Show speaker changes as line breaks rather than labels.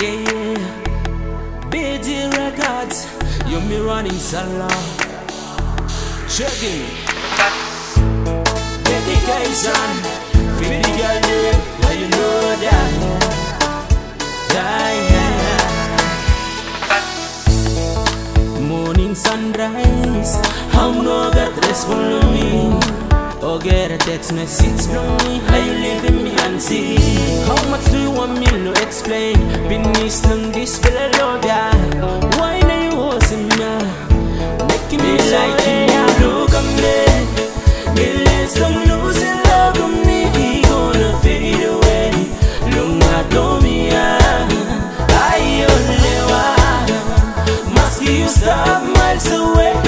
Yeah. BD Records, you me running solo. Check it. Dedication, for the girl now you know that. Yeah. Morning sunrise, I'm no got respond to me. Or get a text message from me, how you leaving me and see? How much do you want me to explain? Beneath ng this feel I love ya. Why na you hosting me? Making me like you look at me. Millions don't losing love me, he gonna fade away. Long I know me, I only want. Must you stop miles away